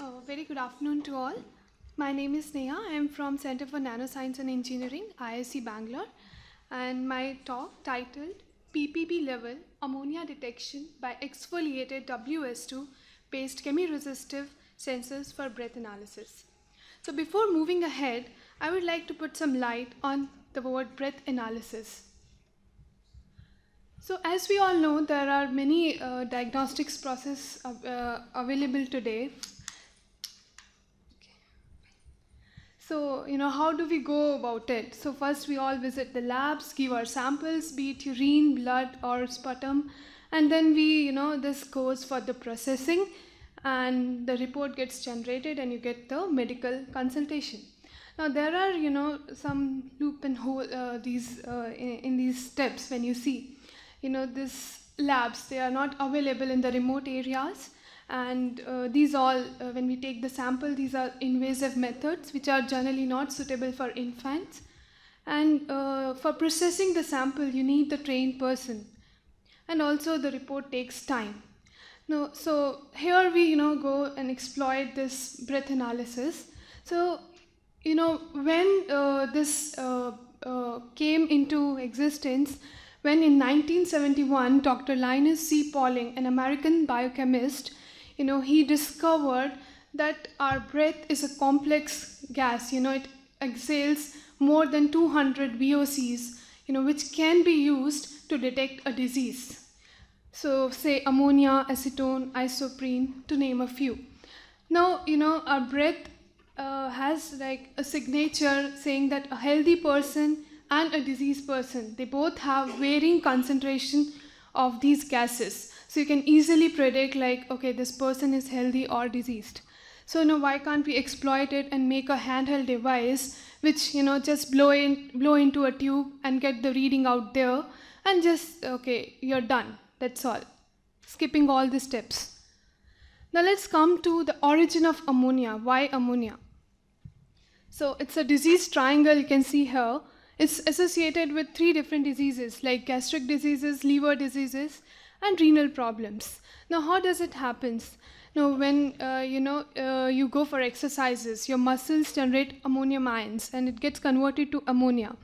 Uh, very good afternoon to all. My name is Neha. I am from Center for Nanoscience and Engineering, IISc Bangalore, and my talk titled PPB level ammonia detection by exfoliated WS2 based chemi-resistive sensors for breath analysis. So before moving ahead, I would like to put some light on the word breath analysis. So as we all know, there are many uh, diagnostics process uh, available today. So, you know, how do we go about it? So first we all visit the labs, give our samples, be it urine, blood or sputum, and then we, you know, this goes for the processing and the report gets generated and you get the medical consultation. Now there are, you know, some loop and hole, uh, these, uh, in, in these steps when you see you know, these labs, they are not available in the remote areas. And uh, these all, uh, when we take the sample, these are invasive methods which are generally not suitable for infants. And uh, for processing the sample, you need the trained person. And also the report takes time. No, so here we, you know, go and exploit this breath analysis. So, you know, when uh, this uh, uh, came into existence, when in 1971, Dr. Linus C. Pauling, an American biochemist, you know, he discovered that our breath is a complex gas. You know, it exhales more than 200 VOCs, you know, which can be used to detect a disease. So, say ammonia, acetone, isoprene, to name a few. Now, you know, our breath uh, has like a signature saying that a healthy person and a diseased person, they both have varying concentration of these gases. So you can easily predict like, okay, this person is healthy or diseased. So you know, why can't we exploit it and make a handheld device which you know just blow in blow into a tube and get the reading out there and just okay, you're done. That's all. Skipping all the steps. Now let's come to the origin of ammonia. Why ammonia? So it's a disease triangle you can see here. It's associated with three different diseases like gastric diseases, liver diseases, and renal problems. Now, how does it happen? Now, when uh, you know uh, you go for exercises, your muscles generate ammonium ions, and it gets converted to ammonia.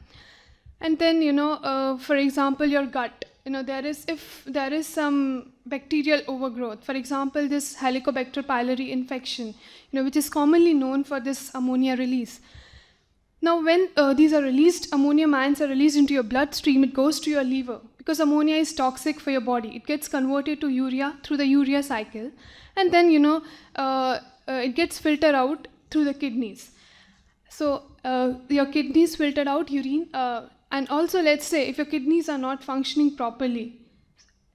And then, you know, uh, for example, your gut. You know, there is if there is some bacterial overgrowth. For example, this Helicobacter pylori infection, you know, which is commonly known for this ammonia release. Now, when uh, these are released, ammonium ions are released into your bloodstream, it goes to your liver because ammonia is toxic for your body. It gets converted to urea through the urea cycle, and then you know uh, uh, it gets filtered out through the kidneys. So uh, your kidneys filtered out urine, uh, and also let's say if your kidneys are not functioning properly,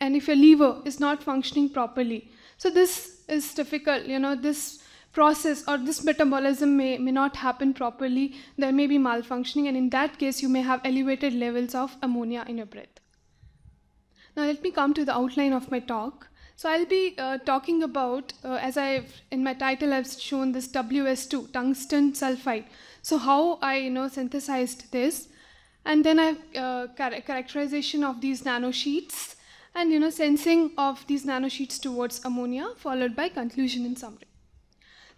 and if your liver is not functioning properly, so this is difficult. You know this process or this metabolism may, may not happen properly, there may be malfunctioning, and in that case, you may have elevated levels of ammonia in your breath. Now, let me come to the outline of my talk. So, I'll be uh, talking about, uh, as I've in my title, I've shown this WS2, tungsten sulfide. So, how I you know synthesized this, and then I've uh, char characterization of these nanosheets, and you know sensing of these nanosheets towards ammonia, followed by conclusion and summary.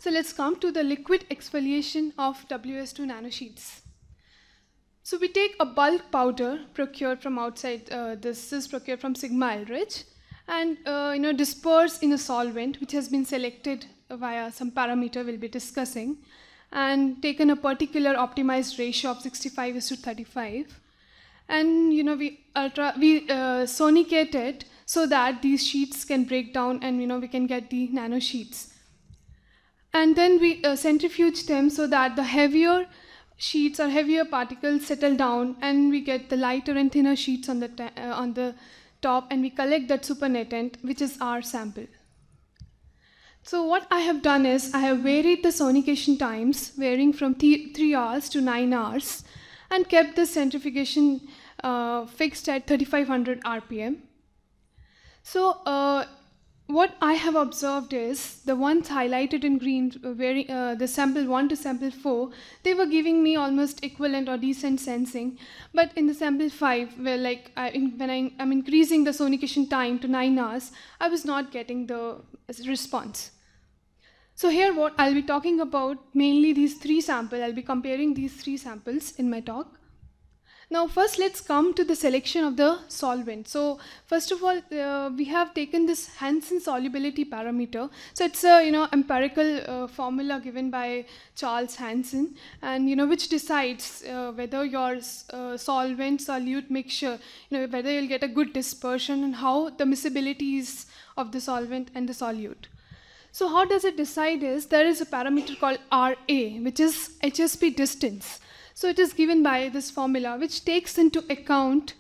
So let's come to the liquid exfoliation of WS2 nanosheets. So we take a bulk powder procured from outside, uh, this is procured from Sigma Aldrich, and uh, you know disperse in a solvent which has been selected via some parameter we'll be discussing, and taken a particular optimized ratio of 65 is to 35, and you know we ultra we uh, sonicate it so that these sheets can break down and you know we can get the nanosheets. And then we uh, centrifuge them so that the heavier sheets or heavier particles settle down and we get the lighter and thinner sheets on the, uh, on the top and we collect that supernatant, which is our sample. So what I have done is I have varied the sonication times, varying from th 3 hours to 9 hours, and kept the centrifugation uh, fixed at 3500 RPM. So uh, what I have observed is the ones highlighted in green, uh, very, uh, the sample 1 to sample 4, they were giving me almost equivalent or decent sensing. But in the sample 5, where like I, in, when I, am increasing the sonication time to 9 hours, I was not getting the response. So here what I'll be talking about mainly these three samples. I'll be comparing these three samples in my talk. Now first let's come to the selection of the solvent. So first of all uh, we have taken this Hansen solubility parameter. So it's a you know empirical uh, formula given by Charles Hansen and you know which decides uh, whether your uh, solvent solute mixture you know whether you'll get a good dispersion and how the miscibility is of the solvent and the solute. So how does it decide is there is a parameter called RA which is HSP distance. So it is given by this formula, which takes into account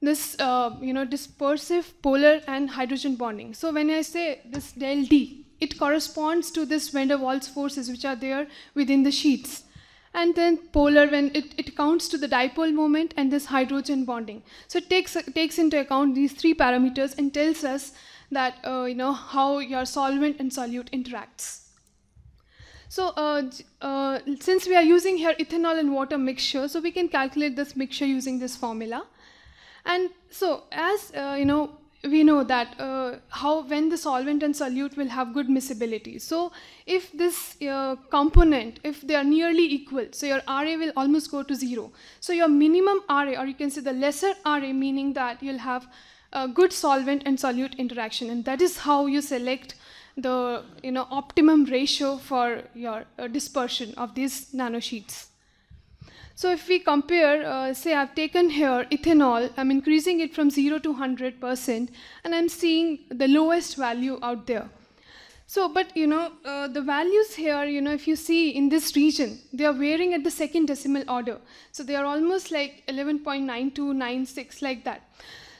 this, uh, you know, dispersive polar and hydrogen bonding. So when I say this del D, it corresponds to this van der Waals forces which are there within the sheets. And then polar, when it, it counts to the dipole moment and this hydrogen bonding. So it takes, takes into account these three parameters and tells us that, uh, you know, how your solvent and solute interacts. So uh, uh, since we are using here ethanol and water mixture, so we can calculate this mixture using this formula. And so as uh, you know, we know that uh, how when the solvent and solute will have good miscibility. So if this uh, component, if they are nearly equal, so your RA will almost go to zero. So your minimum RA, or you can say the lesser RA, meaning that you'll have a good solvent and solute interaction. And that is how you select the you know, optimum ratio for your uh, dispersion of these nanosheets. So if we compare, uh, say I've taken here ethanol, I'm increasing it from 0 to 100%, and I'm seeing the lowest value out there. So, but you know, uh, the values here, you know, if you see in this region, they are varying at the second decimal order. So they are almost like 11.9296, like that.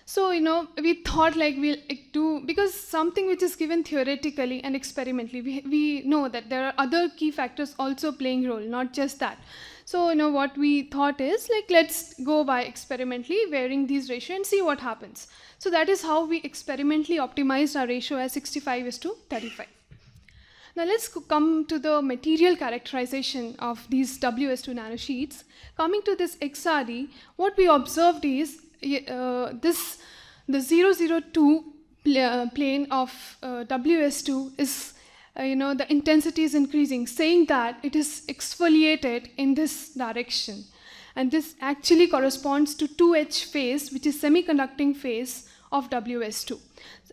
So, you know, we thought like we'll do, because something which is given theoretically and experimentally, we, we know that there are other key factors also playing role, not just that. So, you know, what we thought is like, let's go by experimentally varying these ratio and see what happens. So that is how we experimentally optimized our ratio as 65 is to 35. Now let's come to the material characterization of these WS2 nanosheets. Coming to this XRD, what we observed is uh, this the 002 pl uh, plane of uh, WS2 is uh, you know the intensity is increasing. Saying that it is exfoliated in this direction. And this actually corresponds to 2H phase which is semiconducting phase of WS2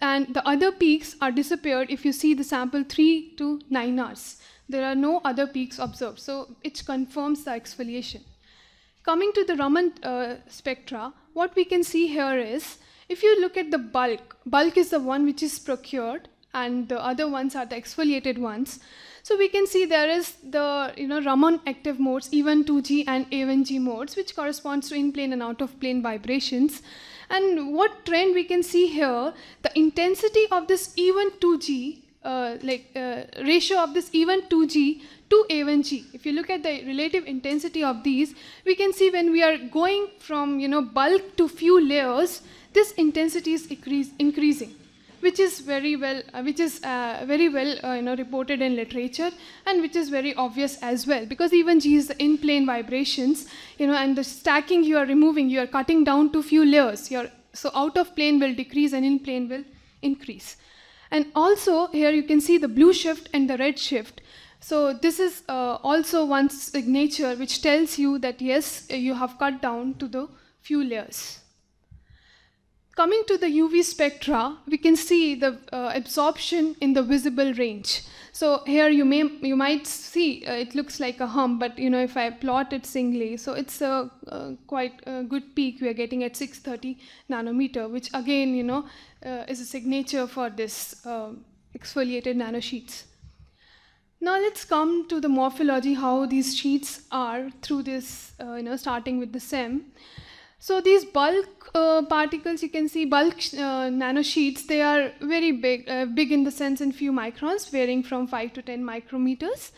and the other peaks are disappeared if you see the sample 3 to 9 hours. There are no other peaks observed. So it confirms the exfoliation. Coming to the Raman uh, spectra what we can see here is, if you look at the bulk, bulk is the one which is procured and the other ones are the exfoliated ones. So we can see there is the you know Raman active modes, E1, 2G and A1G modes, which corresponds to in-plane and out-of-plane vibrations. And what trend we can see here, the intensity of this E1, 2G, uh, like uh, ratio of this E1, 2G to A1G. If you look at the relative intensity of these, we can see when we are going from you know bulk to few layers, this intensity is increase, increasing, which is very well, uh, which is uh, very well uh, you know reported in literature, and which is very obvious as well because even G is the in-plane vibrations, you know, and the stacking you are removing, you are cutting down to few layers. You're, so out of plane will decrease and in plane will increase. And also here you can see the blue shift and the red shift. So this is uh, also one signature which tells you that yes, you have cut down to the few layers. Coming to the UV spectra, we can see the uh, absorption in the visible range. So here you may you might see uh, it looks like a hump, but you know if I plot it singly, so it's a, a quite a good peak we are getting at 630 nanometer, which again you know uh, is a signature for this uh, exfoliated nanosheets. Now let's come to the morphology, how these sheets are through this, uh, you know, starting with the SEM. So these bulk uh, particles, you can see bulk uh, nanosheets, they are very big, uh, big in the sense in few microns, varying from 5 to 10 micrometers.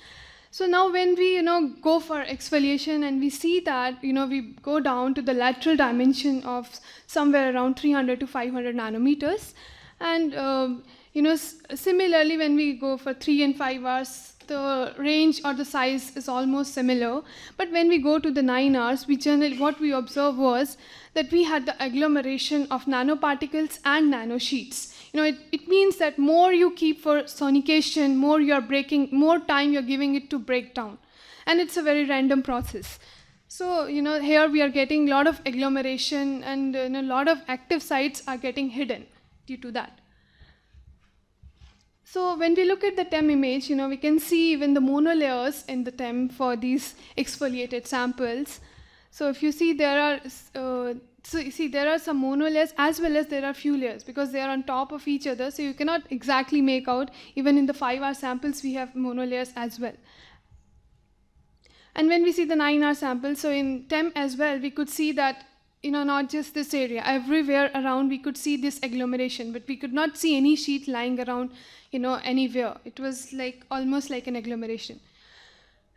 So now when we, you know, go for exfoliation and we see that, you know, we go down to the lateral dimension of somewhere around 300 to 500 nanometers, And um, you know, similarly, when we go for three and five hours, the range or the size is almost similar. But when we go to the nine hours, we generally what we observed was that we had the agglomeration of nanoparticles and nanosheets. You know, it, it means that more you keep for sonication, more you're breaking, more time you're giving it to break down. And it's a very random process. So, you know, here we are getting a lot of agglomeration and uh, you know, a lot of active sites are getting hidden due to that. So when we look at the TEM image, you know, we can see even the monolayers in the TEM for these exfoliated samples. So if you see there are, uh, so you see there are some monolayers as well as there are few layers because they are on top of each other. So you cannot exactly make out, even in the five hour samples, we have monolayers as well. And when we see the nine hour sample, so in TEM as well, we could see that you know, not just this area, everywhere around we could see this agglomeration, but we could not see any sheet lying around, you know, anywhere. It was like almost like an agglomeration.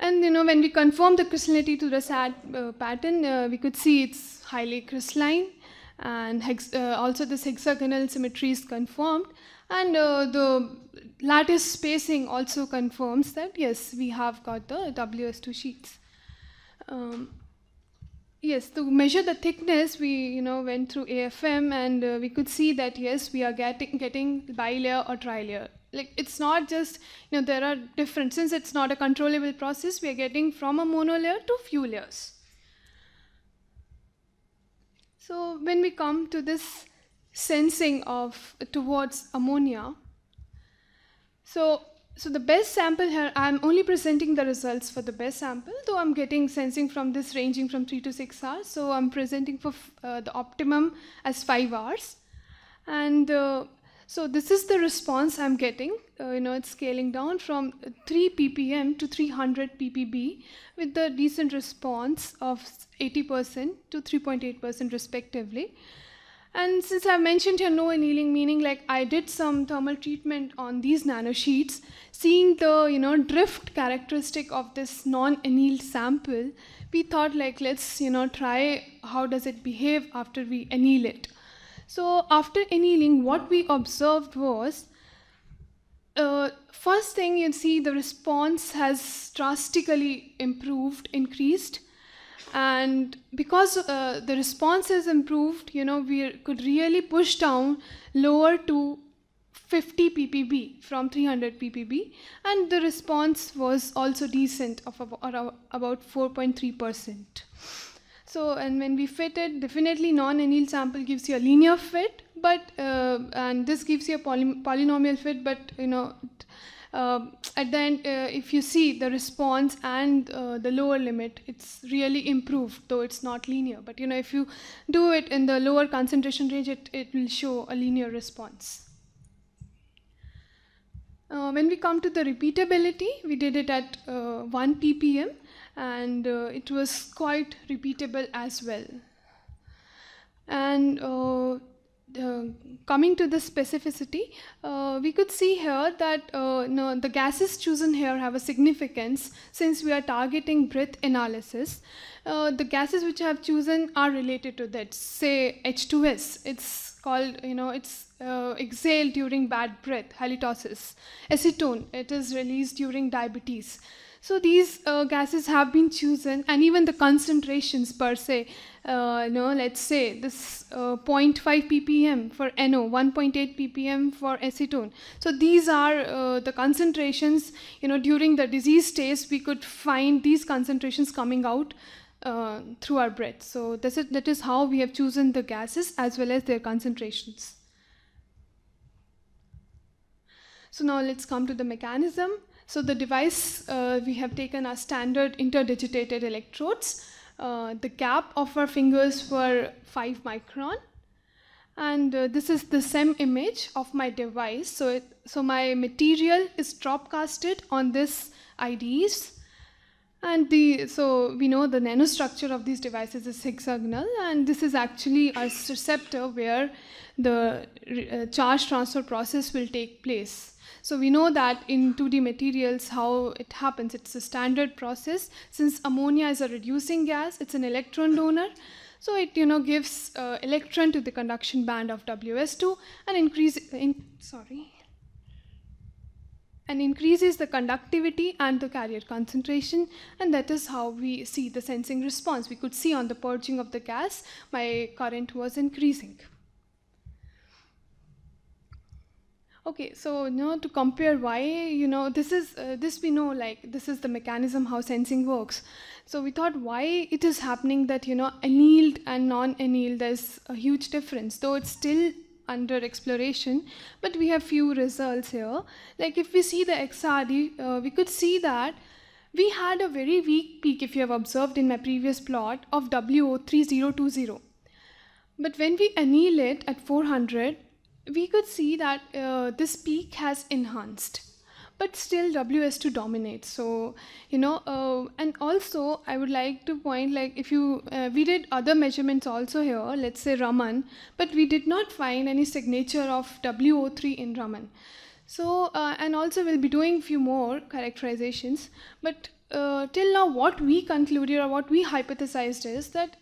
And you know, when we confirm the crystallinity to the SAED uh, pattern, uh, we could see it's highly crystalline, and uh, also this hexagonal symmetry is confirmed. And uh, the lattice spacing also confirms that yes, we have got the WS2 sheets. Um, Yes, to measure the thickness, we you know went through AFM and uh, we could see that yes, we are getting getting bilayer or trilayer. Like it's not just you know there are different since it's not a controllable process. We are getting from a monolayer to few layers. So when we come to this sensing of towards ammonia, so so the best sample here, I'm only presenting the results for the best sample, though I'm getting sensing from this ranging from three to six hours. So I'm presenting for uh, the optimum as five hours. And uh, so this is the response I'm getting. Uh, you know, it's scaling down from 3 ppm to 300 ppb with the decent response of 80% to 3.8% respectively. And since I've mentioned here no annealing, meaning like I did some thermal treatment on these nanosheets, seeing the you know drift characteristic of this non-annealed sample, we thought like let's you know try how does it behave after we anneal it. So after annealing, what we observed was uh, first thing you see the response has drastically improved, increased and because uh, the response has improved you know we could really push down lower to 50 ppb from 300 ppb and the response was also decent of about, about 4.3% so and when we fit it definitely non-annealed sample gives you a linear fit but uh, and this gives you a poly polynomial fit but you know at the end, uh, if you see the response and uh, the lower limit, it's really improved, though it's not linear. But you know, if you do it in the lower concentration range, it, it will show a linear response. Uh, when we come to the repeatability, we did it at uh, 1 ppm, and uh, it was quite repeatable as well. And uh, coming to the specificity, uh, we could see here that uh, no, the gases chosen here have a significance since we are targeting breath analysis. Uh, the gases which I have chosen are related to that. Say H2S, it's called, you know, it's uh, exhaled during bad breath, halitosis. Acetone, it is released during diabetes. So these uh, gases have been chosen, and even the concentrations per se. Uh, know, let's say this uh, 0.5 ppm for NO, 1.8 ppm for acetone. So these are uh, the concentrations. You know, during the disease stage, we could find these concentrations coming out uh, through our breath. So this is, that is how we have chosen the gases as well as their concentrations. So now let's come to the mechanism. So the device, uh, we have taken our standard interdigitated electrodes. Uh, the gap of our fingers were 5 micron. And uh, this is the same image of my device. So, it, so my material is drop casted on this IDs. And the, so we know the nanostructure of these devices is hexagonal, and this is actually our receptor where the uh, charge transfer process will take place. So we know that in 2D materials how it happens. It's a standard process. Since ammonia is a reducing gas, it's an electron donor. So it you know gives uh, electron to the conduction band of WS2 and increase in, sorry and increases the conductivity and the carrier concentration and that is how we see the sensing response. We could see on the purging of the gas my current was increasing. Okay, so you know to compare why you know this is uh, this we know like this is the mechanism how sensing works. So we thought why it is happening that you know annealed and non-annealed there's a huge difference though it's still under exploration but we have few results here. Like if we see the XRD uh, we could see that we had a very weak peak if you have observed in my previous plot of WO3020. But when we anneal it at 400 we could see that uh, this peak has enhanced but still ws2 dominates. So you know uh, and also i would like to point like if you uh, we did other measurements also here let's say raman but we did not find any signature of wo3 in raman. So uh, and also we'll be doing few more characterizations but uh, till now what we concluded or what we hypothesized is that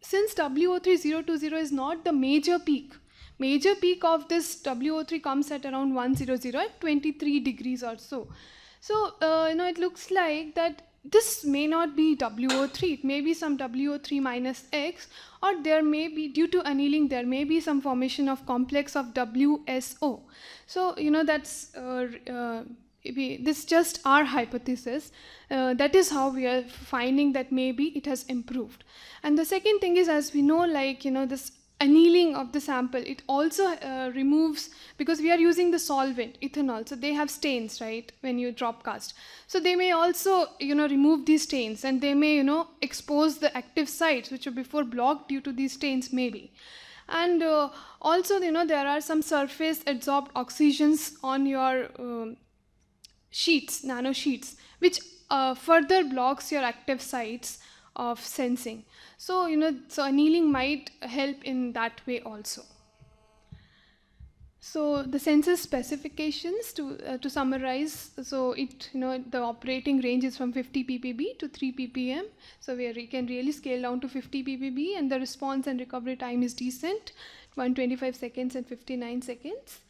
since wo3020 is not the major peak major peak of this WO3 comes at around 100 at 23 degrees or so. So, uh, you know, it looks like that this may not be WO3, it may be some WO3 minus X, or there may be, due to annealing, there may be some formation of complex of WSO. So, you know, that's, uh, uh, this just our hypothesis. Uh, that is how we are finding that maybe it has improved. And the second thing is, as we know, like, you know, this annealing of the sample, it also uh, removes, because we are using the solvent, ethanol, so they have stains, right, when you drop cast. So they may also, you know, remove these stains and they may, you know, expose the active sites, which were before blocked due to these stains, maybe. And uh, also, you know, there are some surface adsorbed oxygens on your um, sheets, nano sheets, which uh, further blocks your active sites of sensing. So, you know, so annealing might help in that way also. So the sensor specifications to, uh, to summarize, so it, you know, the operating range is from 50 ppb to 3 ppm. So we, we can really scale down to 50 ppb and the response and recovery time is decent, 125 seconds and 59 seconds.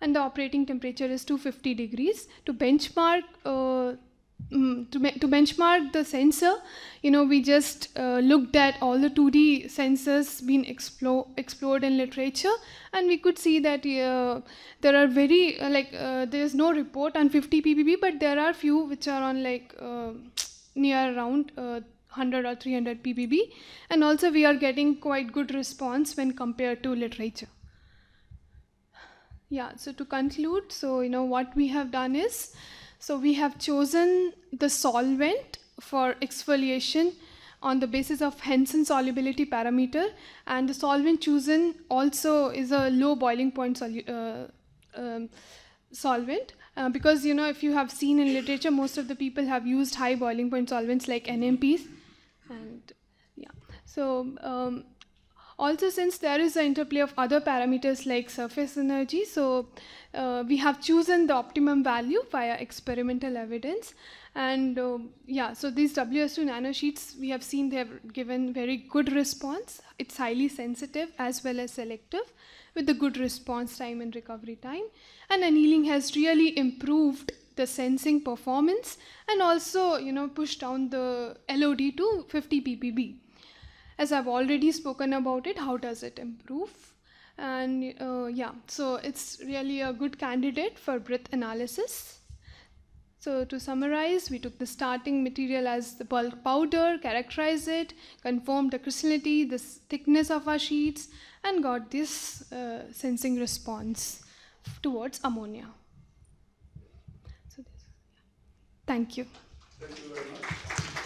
And the operating temperature is 250 degrees. To benchmark uh, um, to, to benchmark the sensor, you know, we just uh, looked at all the 2D sensors being explore, explored in literature, and we could see that uh, there are very, uh, like, uh, there's no report on 50 ppb, but there are few which are on like uh, near around 100 uh, or 300 ppb, and also we are getting quite good response when compared to literature. Yeah, so to conclude, so, you know, what we have done is, so we have chosen the solvent for exfoliation on the basis of Hansen solubility parameter. And the solvent chosen also is a low boiling point uh, um, solvent. Uh, because you know if you have seen in literature most of the people have used high boiling point solvents like NMPs and yeah. So um, also since there is an interplay of other parameters like surface energy so uh, we have chosen the optimum value via experimental evidence. And uh, yeah, so these WS2 nanosheets, we have seen they have given very good response. It's highly sensitive as well as selective with the good response time and recovery time. And annealing has really improved the sensing performance and also, you know, pushed down the LOD to 50 ppb. As I've already spoken about it, how does it improve? and uh, yeah so it's really a good candidate for breath analysis so to summarize we took the starting material as the bulk powder characterized it confirmed the crystallinity the thickness of our sheets and got this uh, sensing response towards ammonia so this, yeah. thank you thank you